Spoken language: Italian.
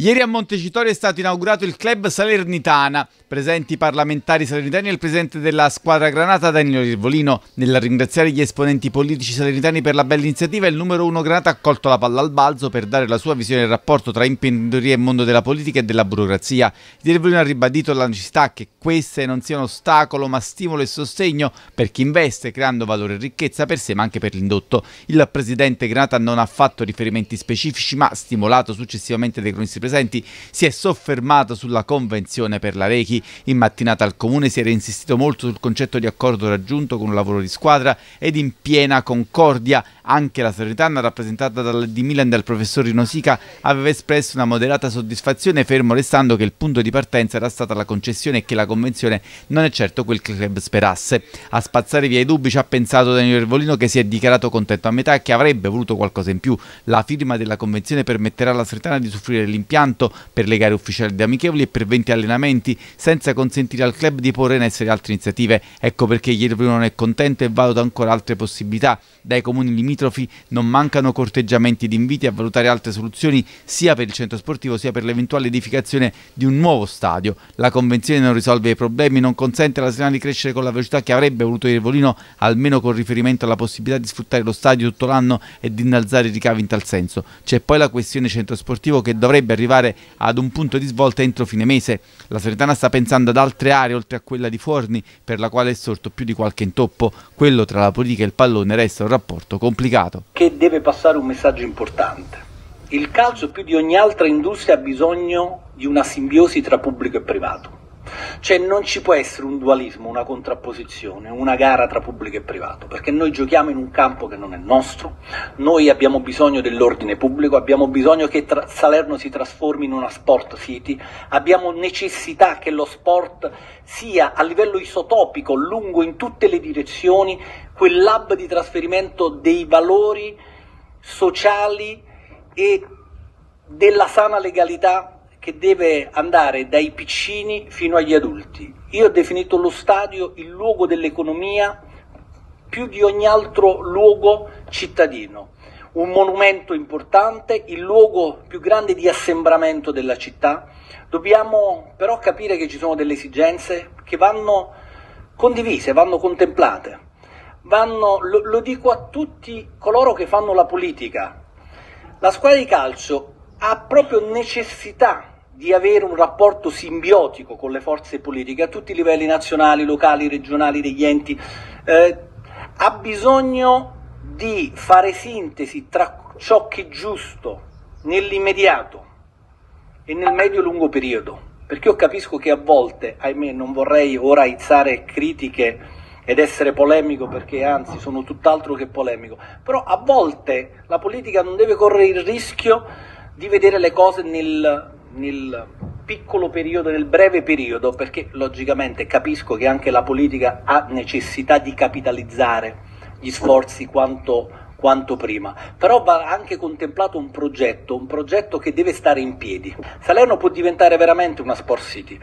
Ieri a Montecitorio è stato inaugurato il club Salernitana, presenti i parlamentari salernitani e il presidente della squadra Granata Danilo Rivolino. Nel ringraziare gli esponenti politici salernitani per la bella iniziativa, il numero uno Granata ha colto la palla al balzo per dare la sua visione del rapporto tra imprenditoria e mondo della politica e della burocrazia. Il Rivolino ha ribadito la necessità che queste non siano ostacolo ma stimolo e sostegno per chi investe creando valore e ricchezza per sé ma anche per l'indotto. Il presidente Granata non ha fatto riferimenti specifici ma stimolato successivamente dei cronisti presenti, si è soffermato sulla convenzione per la Rechi. In mattinata al comune si era insistito molto sul concetto di accordo raggiunto con un lavoro di squadra ed in piena concordia. Anche la Salernitana, rappresentata dal di Milan dal professor Rinosica, aveva espresso una moderata soddisfazione, fermo restando che il punto di partenza era stata la concessione e che la convenzione non è certo quel che il club sperasse. A spazzare via i dubbi ci ha pensato Danilo Ervolino che si è dichiarato contento a metà e che avrebbe voluto qualcosa in più. La firma della convenzione permetterà alla Salernitana di soffrire l'impianto impianto per le gare ufficiali di amichevoli e per 20 allenamenti, senza consentire al club di porre in essere altre iniziative. Ecco perché ieri non è contento e valuta ancora altre possibilità. Dai comuni limitrofi non mancano corteggiamenti di inviti a valutare altre soluzioni sia per il centro sportivo sia per l'eventuale edificazione di un nuovo stadio. La convenzione non risolve i problemi, non consente alla Serena di crescere con la velocità che avrebbe voluto Iervolino, almeno con riferimento alla possibilità di sfruttare lo stadio tutto l'anno e di innalzare i ricavi in tal senso. C'è poi la questione centro sportivo che dovrebbe arrivare arrivare ad un punto di svolta entro fine mese. La Seretana sta pensando ad altre aree oltre a quella di Forni, per la quale è sorto più di qualche intoppo. Quello tra la politica e il pallone resta un rapporto complicato. Che deve passare un messaggio importante. Il calcio più di ogni altra industria ha bisogno di una simbiosi tra pubblico e privato. Cioè non ci può essere un dualismo, una contrapposizione, una gara tra pubblico e privato, perché noi giochiamo in un campo che non è nostro, noi abbiamo bisogno dell'ordine pubblico, abbiamo bisogno che Salerno si trasformi in una sport city, abbiamo necessità che lo sport sia a livello isotopico, lungo in tutte le direzioni, quel lab di trasferimento dei valori sociali e della sana legalità che deve andare dai piccini fino agli adulti. Io ho definito lo stadio il luogo dell'economia più di ogni altro luogo cittadino, un monumento importante, il luogo più grande di assembramento della città. Dobbiamo però capire che ci sono delle esigenze che vanno condivise, vanno contemplate. Vanno, lo, lo dico a tutti coloro che fanno la politica. La squadra di calcio ha proprio necessità di avere un rapporto simbiotico con le forze politiche a tutti i livelli nazionali, locali, regionali, degli enti, eh, ha bisogno di fare sintesi tra ciò che è giusto nell'immediato e nel medio-lungo periodo, perché io capisco che a volte, ahimè, non vorrei ora aizzare critiche ed essere polemico perché anzi sono tutt'altro che polemico, però a volte la politica non deve correre il rischio di vedere le cose nel nel piccolo periodo, nel breve periodo, perché logicamente capisco che anche la politica ha necessità di capitalizzare gli sforzi quanto, quanto prima, però va anche contemplato un progetto, un progetto che deve stare in piedi. Salerno può diventare veramente una sport city.